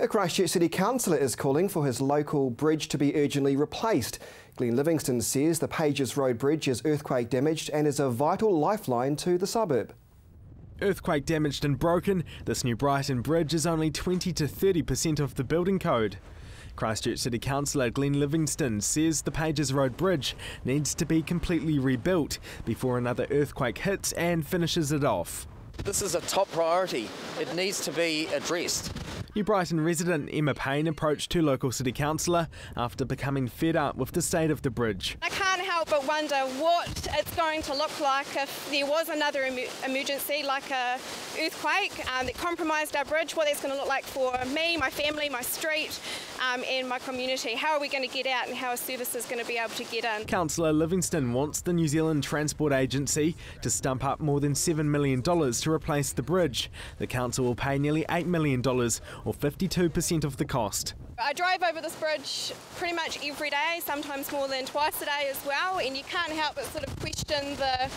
A Christchurch City Councillor is calling for his local bridge to be urgently replaced. Glenn Livingstone says the Pages Road Bridge is earthquake damaged and is a vital lifeline to the suburb. Earthquake damaged and broken, this new Brighton Bridge is only 20 to 30% of the building code. Christchurch City Councillor Glenn Livingstone says the Pages Road Bridge needs to be completely rebuilt before another earthquake hits and finishes it off. This is a top priority. It needs to be addressed. New Brighton resident Emma Payne approached to local city councillor after becoming fed up with the state of the bridge. Can't help but wonder what it's going to look like if there was another emergency like a earthquake um, that compromised our bridge, what that's going to look like for me, my family, my street um, and my community. How are we going to get out and how are services going to be able to get in? Councillor Livingstone wants the New Zealand Transport Agency to stump up more than $7 million to replace the bridge. The council will pay nearly $8 million or 52% of the cost. I drive over this bridge pretty much every day, sometimes more than twice a day as well, and you can't help but sort of question the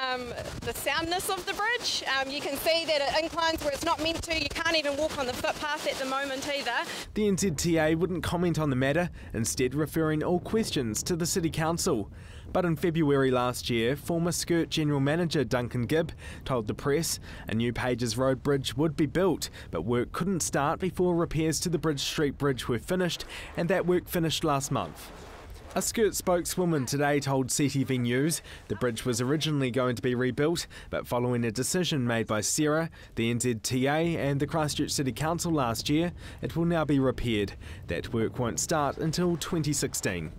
um, the soundness of the bridge. Um, you can see that it inclines where it's not meant to. You can't even walk on the footpath at the moment either. The NZTA wouldn't comment on the matter, instead referring all questions to the City Council. But in February last year, former SCIRT General Manager Duncan Gibb told the press a new Pages Road bridge would be built, but work couldn't start before repairs to the Bridge Street Bridge were finished, and that work finished last month. A SCIRT spokeswoman today told CTV News the bridge was originally going to be rebuilt, but following a decision made by CERA, the NZTA, and the Christchurch City Council last year, it will now be repaired. That work won't start until 2016.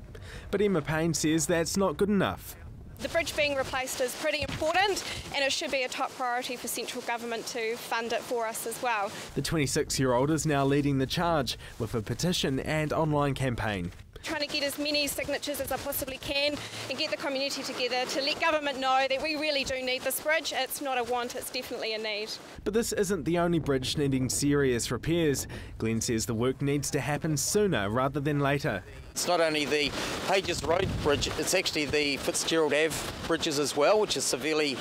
But Emma Payne says that's not good enough. The bridge being replaced is pretty important and it should be a top priority for central government to fund it for us as well. The 26 year old is now leading the charge with a petition and online campaign trying to get as many signatures as I possibly can and get the community together to let government know that we really do need this bridge. It's not a want, it's definitely a need. But this isn't the only bridge needing serious repairs. Glenn says the work needs to happen sooner rather than later. It's not only the Pages Road Bridge, it's actually the Fitzgerald Ave bridges as well, which is severely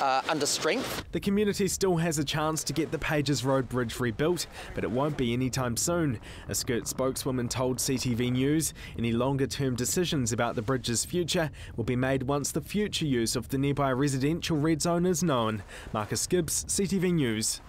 uh, under strength. The community still has a chance to get the Pages Road Bridge rebuilt, but it won't be anytime soon. A SCIRT spokeswoman told CTV News any longer term decisions about the bridge's future will be made once the future use of the nearby residential red zone is known. Marcus Gibbs, CTV News.